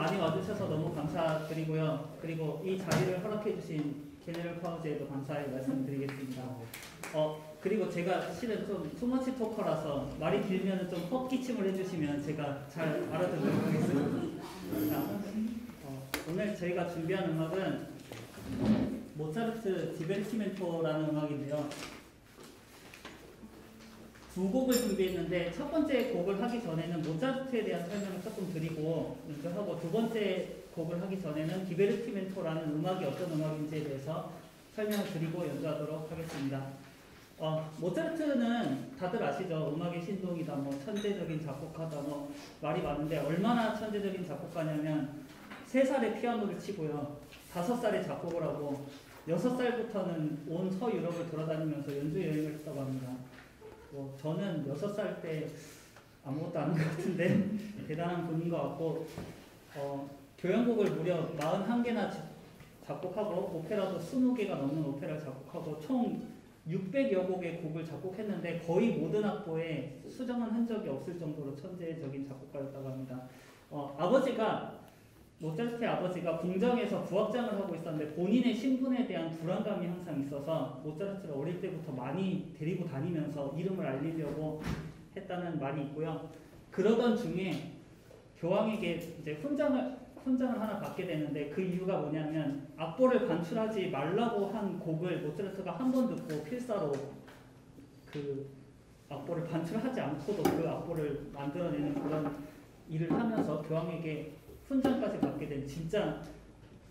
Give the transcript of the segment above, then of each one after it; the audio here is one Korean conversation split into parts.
많이 와주셔서 너무 감사드리고요. 그리고 이 자리를 허락해주신 제네럴 파우즈에도 감사의 말씀드리겠습니다. 어 그리고 제가 실은 좀 투머치 토커라서 말이 길면 좀 헛기침을 해주시면 제가 잘 알아듣도록 하겠습니다. 자, 어, 오늘 저희가 준비한 음악은 모차르트 디베르티멘토라는 음악인데요. 두 곡을 준비했는데 첫 번째 곡을 하기 전에는 모차르트에 대한 설명을 조금 드리고 연주하고 두 번째 곡을 하기 전에는 디베르티멘토라는 음악이 어떤 음악인지에 대해서 설명을 드리고 연주하도록 하겠습니다. 어, 모차르트는 다들 아시죠? 음악의 신동이다, 뭐 천재적인 작곡가다, 뭐 말이 많은데 얼마나 천재적인 작곡가냐면 세 살에 피아노를 치고요, 다섯 살에 작곡을 하고 여섯 살부터는 온 서유럽을 돌아다니면서 연주 여행을 했다고 합니다. 뭐 저는 여섯 살때 아무것도 아닌 것 같은데 대단한 분인 것 같고 어, 교향곡을 무려 41개나 작곡하고 오페라도 20개가 넘는 오페라를 작곡하고 총 600여 곡의 곡을 작곡했는데 거의 모든 악보에 수정은 한 적이 없을 정도로 천재적인 작곡가였다고 합니다. 어, 아버지가 모차르트의 아버지가 궁정에서 부학장을 하고 있었는데 본인의 신분에 대한 불안감이 항상 있어서 모차르트를 어릴 때부터 많이 데리고 다니면서 이름을 알리려고 했다는 말이 있고요. 그러던 중에 교황에게 이제 훈장을 훈장을 하나 받게 되는데 그 이유가 뭐냐면 악보를 반출하지 말라고 한 곡을 모차르트가 한 번 듣고 필사로 그 악보를 반출하지 않고도 그 악보를 만들어내는 그런 일을 하면서 교황에게 훈장까지 받게 된 진짜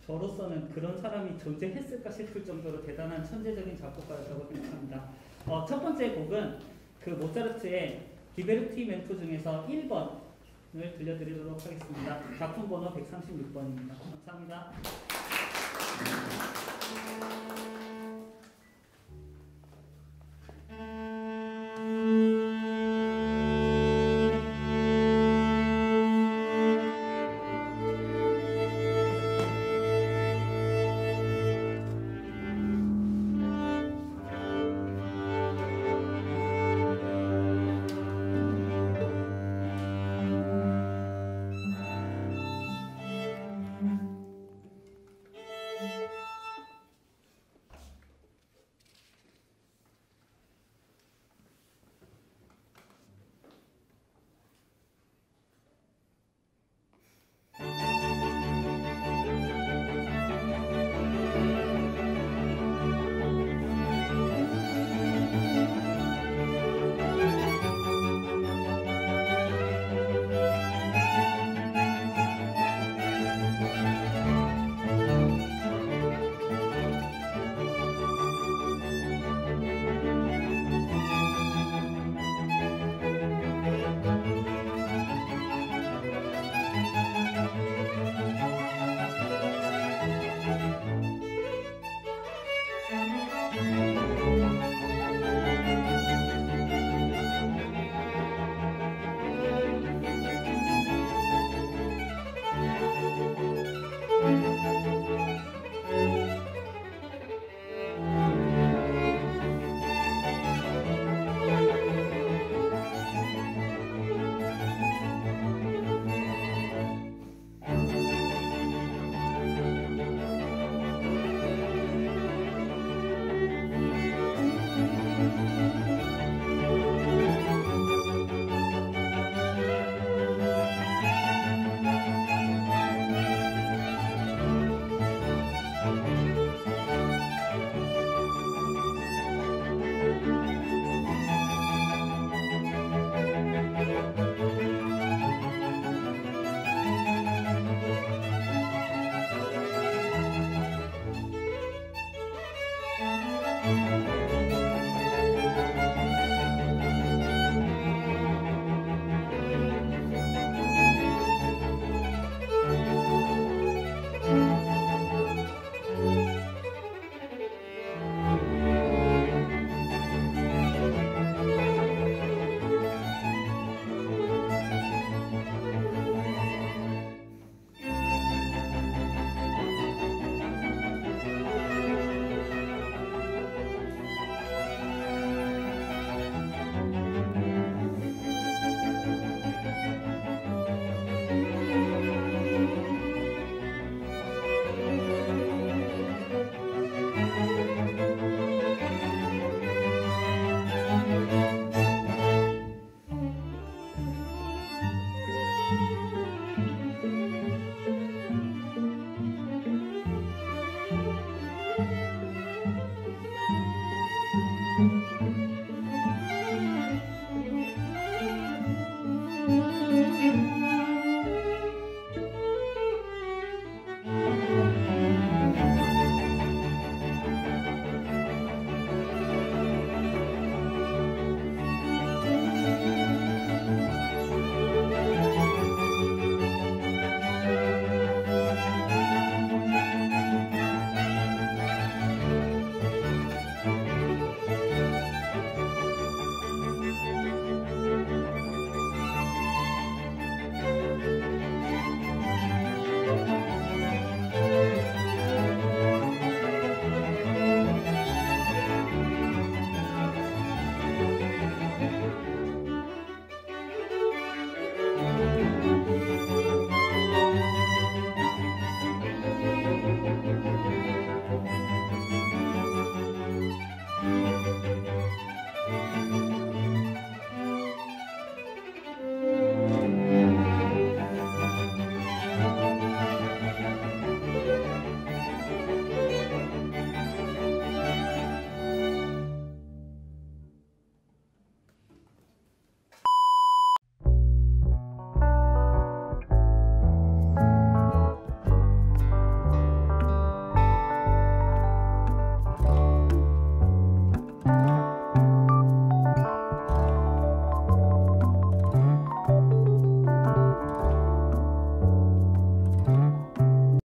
저로서는 그런 사람이 존재했을까 싶을 정도로 대단한 천재적인 작곡가였다고 생각합니다. 어, 첫 번째 곡은 그 모차르트의 디베르티 멘토 중에서 1번을 들려드리도록 하겠습니다. 작품 번호 136번입니다. 감사합니다. うん。